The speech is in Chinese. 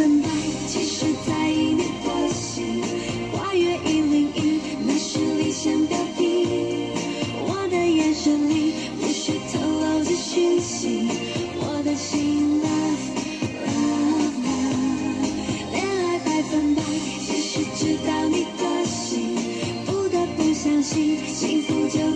分百其实在意你的心跨越一零一那是理想标地我的眼神里不时透露着讯息我的心 love love love 恋爱百分百其实知道你的心不得不相信幸福就